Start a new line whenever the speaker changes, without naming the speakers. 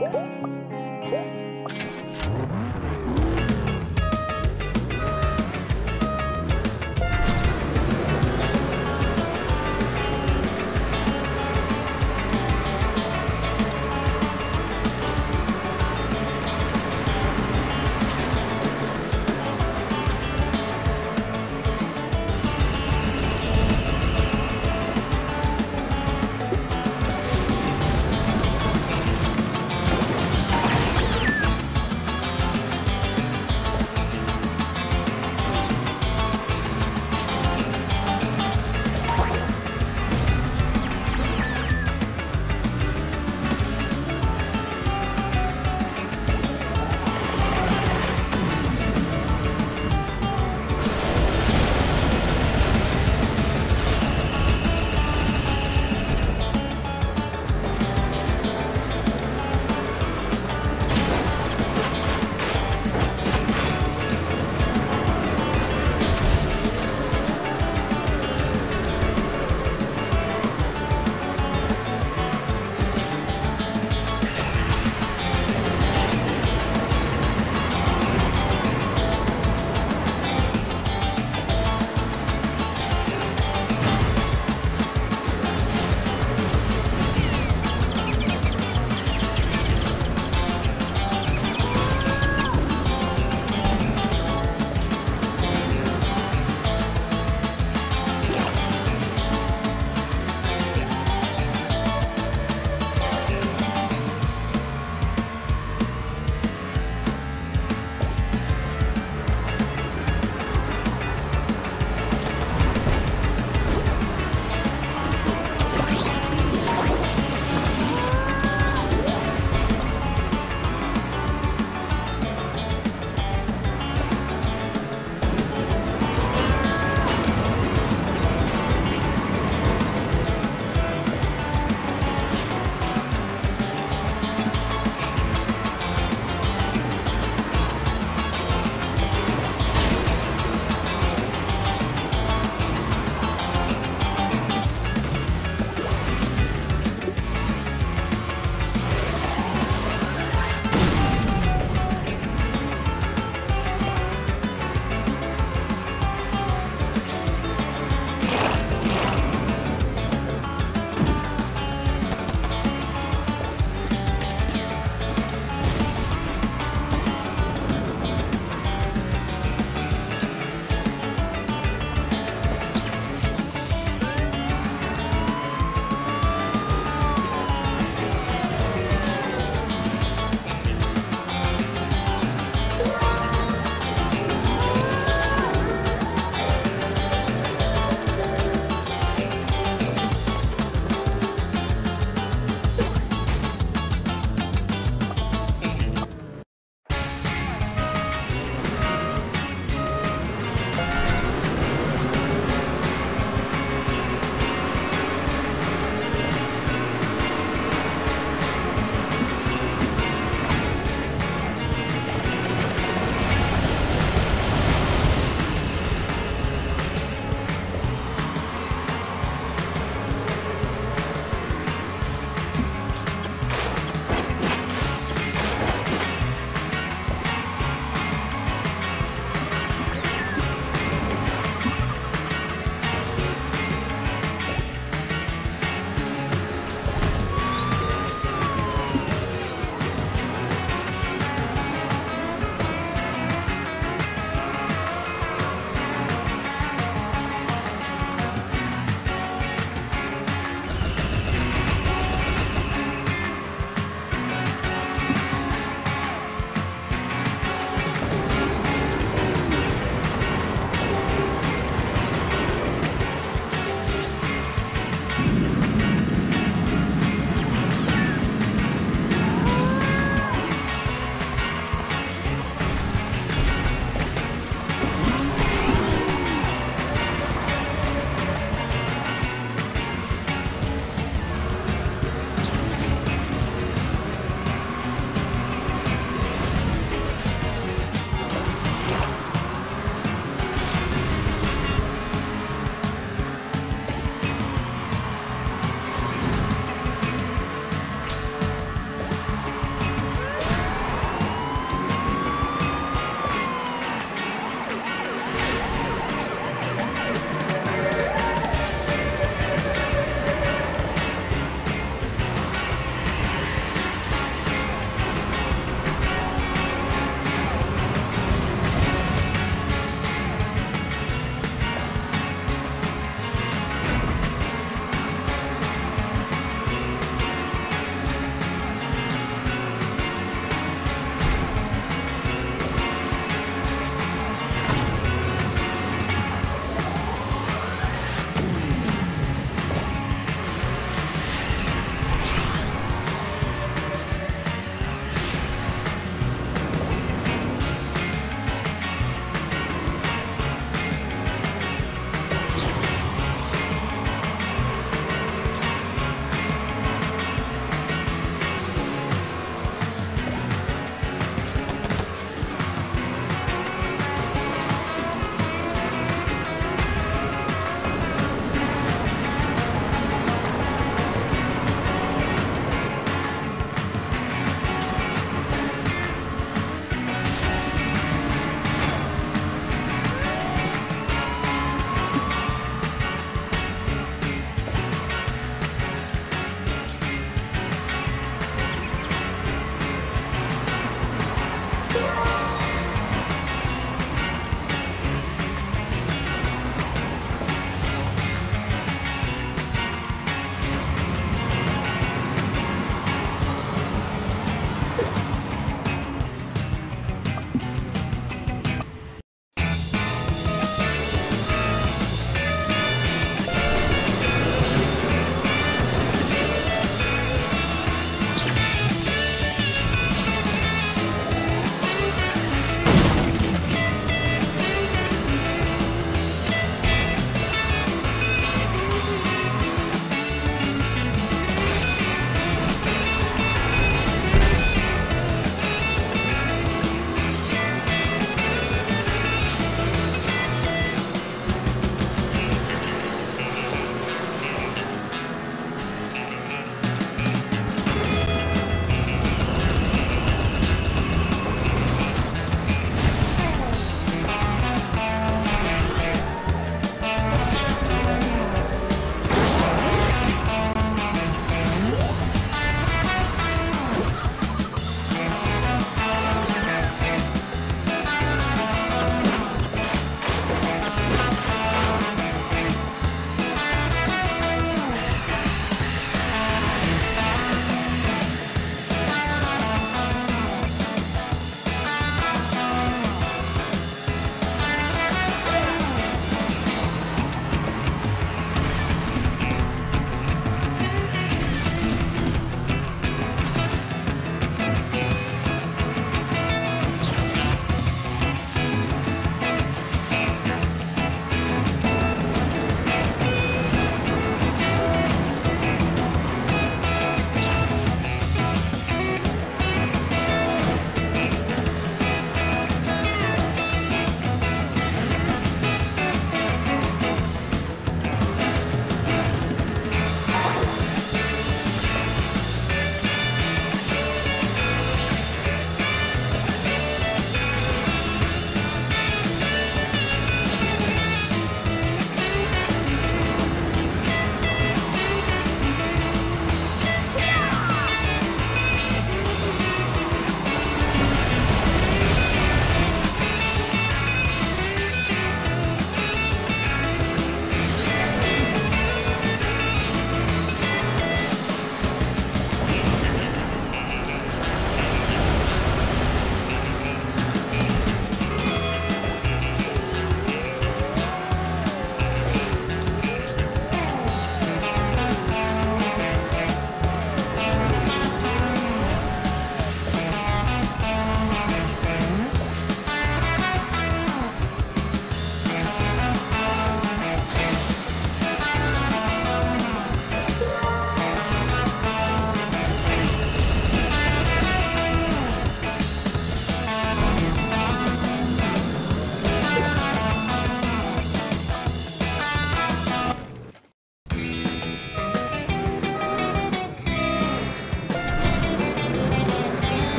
Woo!